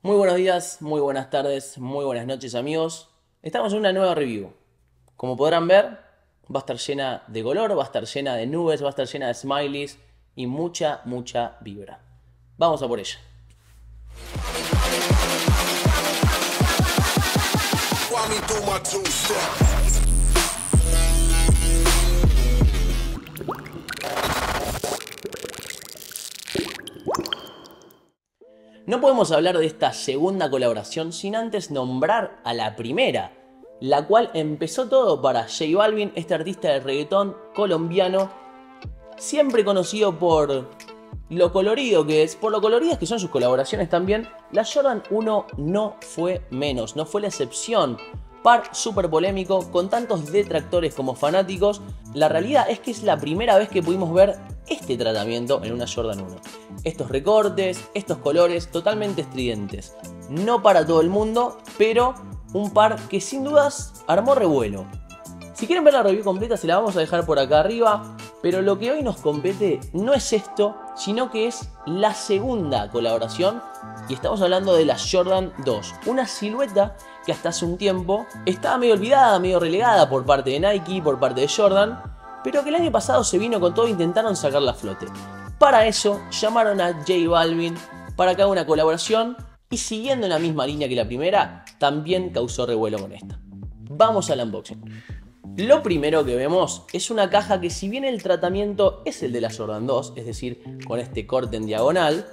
Muy buenos días, muy buenas tardes, muy buenas noches amigos. Estamos en una nueva review. Como podrán ver, va a estar llena de color, va a estar llena de nubes, va a estar llena de smileys y mucha, mucha vibra. Vamos a por ella. No podemos hablar de esta segunda colaboración sin antes nombrar a la primera, la cual empezó todo para J Balvin, este artista de reggaetón colombiano, siempre conocido por lo colorido que es, por lo coloridas que son sus colaboraciones también, la Jordan 1 no fue menos, no fue la excepción. Par súper polémico, con tantos detractores como fanáticos, la realidad es que es la primera vez que pudimos ver este tratamiento en una Jordan 1. Estos recortes, estos colores totalmente estridentes. No para todo el mundo, pero un par que sin dudas armó revuelo. Si quieren ver la review completa se la vamos a dejar por acá arriba, pero lo que hoy nos compete no es esto, sino que es la segunda colaboración y estamos hablando de la Jordan 2, una silueta que hasta hace un tiempo estaba medio olvidada, medio relegada por parte de Nike, por parte de Jordan, pero que el año pasado se vino con todo e intentaron sacarla a flote. Para eso llamaron a J Balvin para que haga una colaboración y siguiendo en la misma línea que la primera, también causó revuelo con esta. Vamos al unboxing. Lo primero que vemos es una caja que si bien el tratamiento es el de la Jordan 2, es decir, con este corte en diagonal,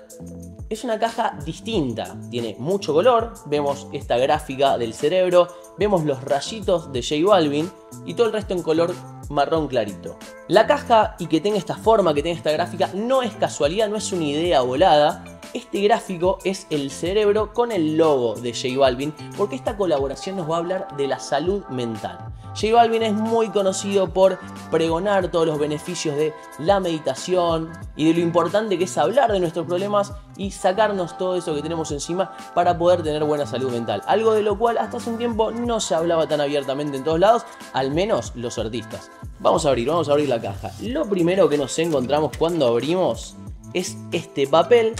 es una caja distinta, tiene mucho color, vemos esta gráfica del cerebro, vemos los rayitos de J Balvin y todo el resto en color marrón clarito. La caja y que tenga esta forma, que tenga esta gráfica, no es casualidad, no es una idea volada. Este gráfico es el cerebro con el logo de J Balvin, porque esta colaboración nos va a hablar de la salud mental. J Balvin es muy conocido por pregonar todos los beneficios de la meditación y de lo importante que es hablar de nuestros problemas y sacarnos todo eso que tenemos encima para poder tener buena salud mental. Algo de lo cual hasta hace un tiempo no se hablaba tan abiertamente en todos lados, al menos los artistas. Vamos a abrir, vamos a abrir la caja. Lo primero que nos encontramos cuando abrimos es este papel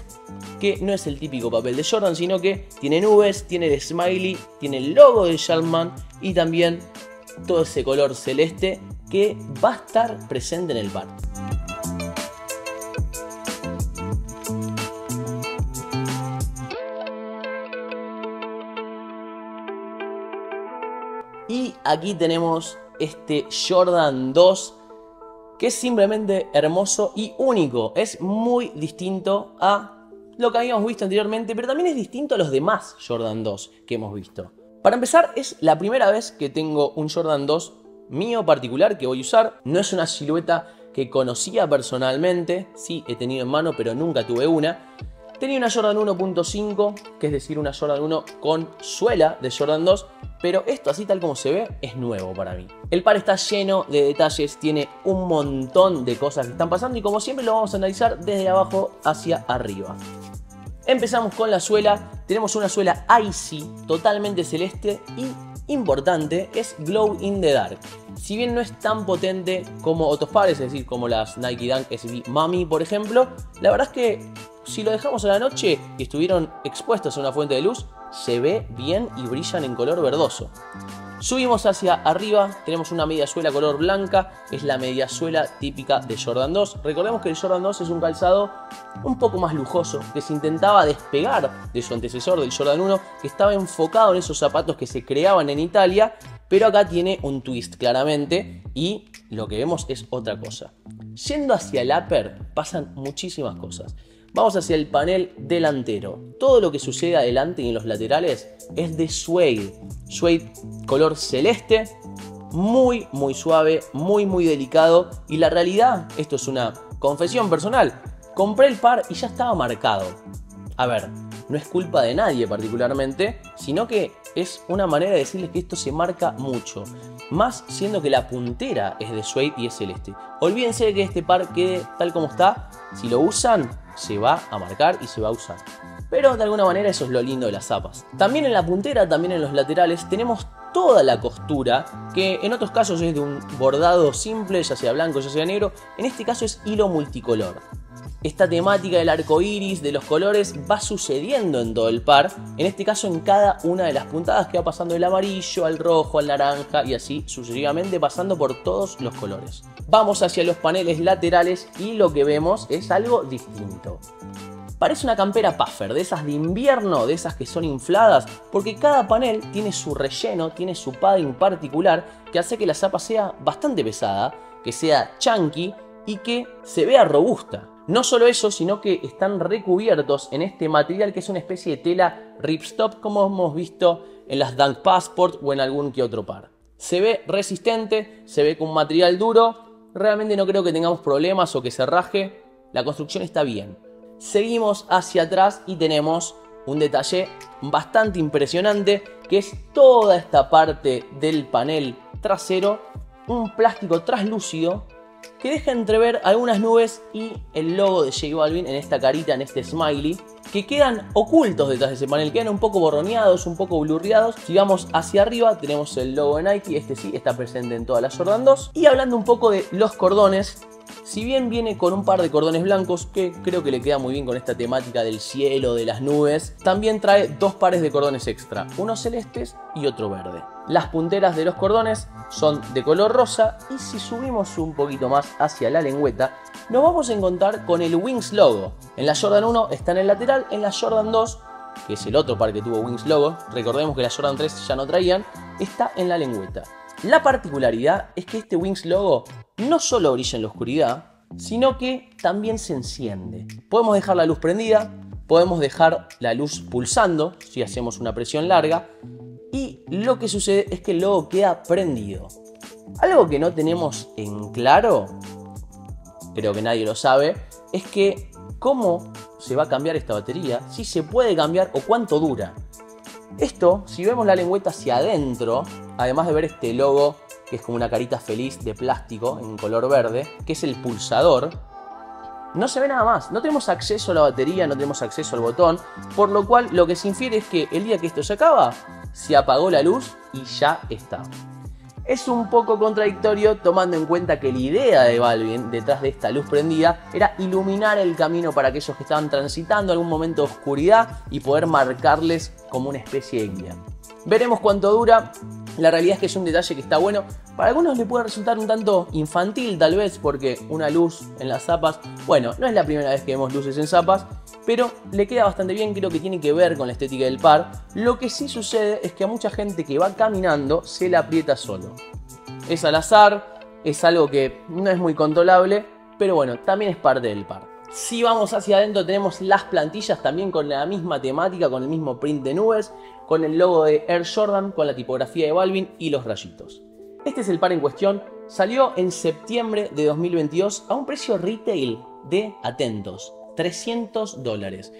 que no es el típico papel de Jordan, sino que tiene nubes, tiene el smiley, tiene el logo de Shalman y también todo ese color celeste que va a estar presente en el par. Y aquí tenemos este Jordan 2 que es simplemente hermoso y único. Es muy distinto a lo que habíamos visto anteriormente, pero también es distinto a los demás Jordan 2 que hemos visto. Para empezar, es la primera vez que tengo un Jordan 2 mío particular que voy a usar. No es una silueta que conocía personalmente, sí he tenido en mano, pero nunca tuve una. Tenía una Jordan 1.5, que es decir, una Jordan 1 con suela de Jordan 2, pero esto así tal como se ve es nuevo para mí. El par está lleno de detalles, tiene un montón de cosas que están pasando y como siempre lo vamos a analizar desde abajo hacia arriba. Empezamos con la suela. Tenemos una suela Icy, totalmente celeste y importante, es Glow in the Dark. Si bien no es tan potente como otros pares, es decir, como las Nike Dunk SB Mami, por ejemplo, la verdad es que si lo dejamos a la noche y estuvieron expuestos a una fuente de luz, se ve bien y brillan en color verdoso. Subimos hacia arriba, tenemos una media suela color blanca, es la media suela típica de Jordan 2. Recordemos que el Jordan 2 es un calzado un poco más lujoso, que se intentaba despegar de su antecesor, del Jordan 1, que estaba enfocado en esos zapatos que se creaban en Italia, pero acá tiene un twist claramente y lo que vemos es otra cosa. Yendo hacia el upper pasan muchísimas cosas. Vamos hacia el panel delantero. Todo lo que sucede adelante y en los laterales es de suede. Suede color celeste, muy muy suave, muy muy delicado. Y la realidad, esto es una confesión personal, compré el par y ya estaba marcado. A ver, no es culpa de nadie particularmente, sino que es una manera de decirles que esto se marca mucho. Más siendo que la puntera es de suede y es celeste. Olvídense de que este par quede tal como está. Si lo usan, se va a marcar y se va a usar. Pero de alguna manera eso es lo lindo de las zapas. También en la puntera, también en los laterales, tenemos toda la costura, que en otros casos es de un bordado simple, ya sea blanco, ya sea negro. En este caso es hilo multicolor. esta temática del arco iris, de los colores, va sucediendo en todo el par. En este caso, en cada una de las puntadas que va pasando del amarillo al rojo, al naranja y así sucesivamente pasando por todos los colores. Vamos hacia los paneles laterales y lo que vemos es algo distinto. Parece una campera puffer, de esas de invierno, de esas que son infladas, porque cada panel tiene su relleno, tiene su padding particular que hace que la zapa sea bastante pesada, que sea chunky y que se vea robusta. No solo eso, sino que están recubiertos en este material que es una especie de tela ripstop como hemos visto en las Dunk Passport o en algún que otro par. Se ve resistente, se ve con material duro, realmente no creo que tengamos problemas o que se raje, la construcción está bien. Seguimos hacia atrás y tenemos un detalle bastante impresionante que es toda esta parte del panel trasero, un plástico translúcido que deja entrever algunas nubes y el logo de J Balvin en esta carita, en este smiley, que quedan ocultos detrás de ese panel, quedan un poco borroneados, un poco blurreados. Si vamos hacia arriba, tenemos el logo de Nike, este sí está presente en todas las Jordan 2. Y hablando un poco de los cordones, si bien viene con un par de cordones blancos, que creo que le queda muy bien con esta temática del cielo, de las nubes, también trae dos pares de cordones extra, uno celestes y otro verde. Las punteras de los cordones son de color rosa y si subimos un poquito más hacia la lengüeta, nos vamos a encontrar con el Wings logo. En la Jordan 1 está en el lateral, en la Jordan 2, que es el otro par que tuvo Wings logo, recordemos que la Jordan 3 ya no traían, está en la lengüeta. La particularidad es que este Wings logo no solo brilla en la oscuridad, sino que también se enciende. Podemos dejar la luz prendida, podemos dejar la luz pulsando si hacemos una presión larga y lo que sucede es que el logo queda prendido. Algo que no tenemos en claro, creo que nadie lo sabe, es que cómo se va a cambiar esta batería, si se puede cambiar o cuánto dura. Esto, si vemos la lengüeta hacia adentro, además de ver este logo que es como una carita feliz de plástico en color verde, que es el pulsador, no se ve nada más. No tenemos acceso a la batería, no tenemos acceso al botón, por lo cual lo que se infiere es que el día que esto se acaba, se apagó la luz y ya está. Es un poco contradictorio tomando en cuenta que la idea de Balvin detrás de esta luz prendida era iluminar el camino para aquellos que estaban transitando algún momento de oscuridad y poder marcarles como una especie de guía. Veremos cuánto dura, la realidad es que es un detalle que está bueno. Para algunos le puede resultar un tanto infantil tal vez porque una luz en las zapas, bueno, no es la primera vez que vemos luces en zapas, pero le queda bastante bien, creo que tiene que ver con la estética del par. Lo que sí sucede es que a mucha gente que va caminando se la aprieta solo. Es al azar, es algo que no es muy controlable, pero bueno, también es parte del par. Si vamos hacia adentro tenemos las plantillas también con la misma temática, con el mismo print de nubes, con el logo de Air Jordan, con la tipografía de Balvin y los rayitos. Este es el par en cuestión, salió en septiembre de 2022 a un precio retail de, atentos, 300 dólares.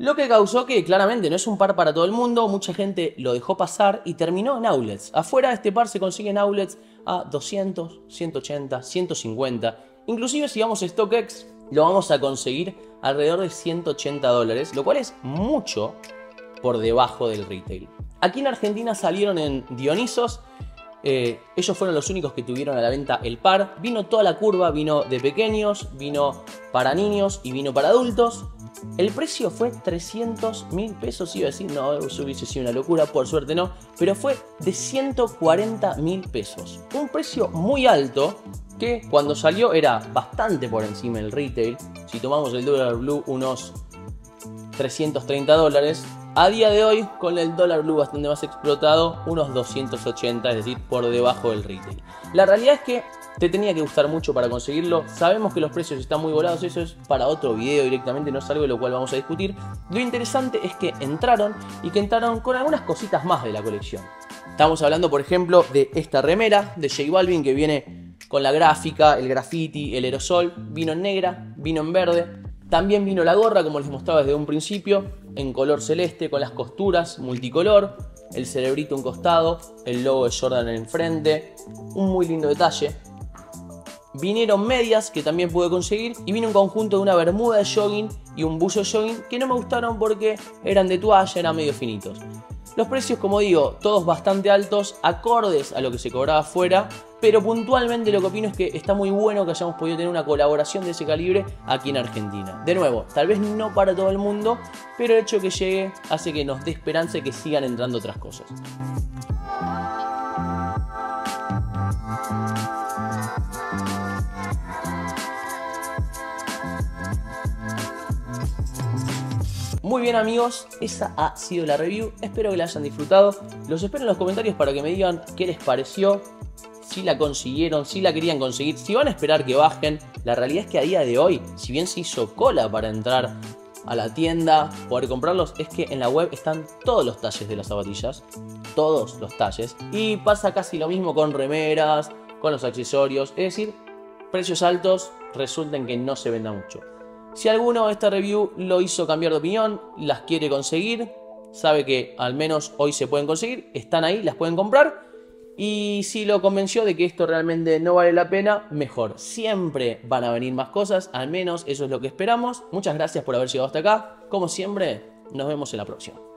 Lo que causó que claramente no es un par para todo el mundo, mucha gente lo dejó pasar y terminó en outlets. Afuera este par se consigue en outlets a 200, 180, 150. Inclusive si vamos a StockX lo vamos a conseguir alrededor de 180 dólares, lo cual es mucho por debajo del retail. Aquí en Argentina salieron en Dionisos, eh, ellos fueron los únicos que tuvieron a la venta el par. Vino toda la curva, vino de pequeños, vino para niños y vino para adultos. El precio fue 300 mil pesos, iba a decir, no, eso hubiese sido una locura, por suerte no, pero fue de 140 mil pesos. Un precio muy alto que cuando salió era bastante por encima del retail. Si tomamos el dólar blue, unos 330 dólares. A día de hoy, con el dólar blue bastante más explotado, unos 280, es decir, por debajo del retail. La realidad es que te tenía que gustar mucho para conseguirlo. Sabemos que los precios están muy volados, eso es para otro video directamente, no es algo de lo cual vamos a discutir. Lo interesante es que entraron y que entraron con algunas cositas más de la colección. Estamos hablando, por ejemplo, de esta remera de J Balvin que viene con la gráfica, el graffiti, el aerosol, vino en negra, vino en verde. También vino la gorra, como les mostraba desde un principio, en color celeste, con las costuras multicolor, el cerebrito un costado, el logo de Jordan en frente, un muy lindo detalle. Vinieron medias que también pude conseguir y vino un conjunto de una bermuda de jogging y un buzo jogging que no me gustaron porque eran de toalla, eran medio finitos. Los precios, como digo, todos bastante altos, acordes a lo que se cobraba afuera, pero puntualmente lo que opino es que está muy bueno que hayamos podido tener una colaboración de ese calibre aquí en Argentina. De nuevo, tal vez no para todo el mundo, pero el hecho que llegue hace que nos dé esperanza y que sigan entrando otras cosas. Muy bien amigos, esa ha sido la review, espero que la hayan disfrutado, los espero en los comentarios para que me digan qué les pareció, si la consiguieron, si la querían conseguir, si van a esperar que bajen, la realidad es que a día de hoy, si bien se hizo cola para entrar a la tienda, poder comprarlos, es que en la web están todos los talles de las zapatillas, todos los talles, y pasa casi lo mismo con remeras, con los accesorios, es decir, precios altos resulta que no se venda mucho. Si alguno de esta review lo hizo cambiar de opinión, las quiere conseguir, sabe que al menos hoy se pueden conseguir, están ahí, las pueden comprar. Y si lo convenció de que esto realmente no vale la pena, mejor. Siempre van a venir más cosas, al menos eso es lo que esperamos. Muchas gracias por haber llegado hasta acá. Como siempre, nos vemos en la próxima.